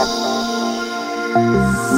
Thank.